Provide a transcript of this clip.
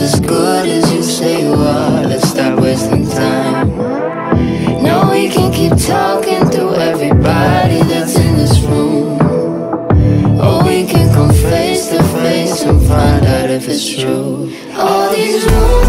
as good as you say you are. Let's stop wasting time. No, we can keep talking to everybody that's in this room. Or we can come face to face and find out if it's true. All these rumors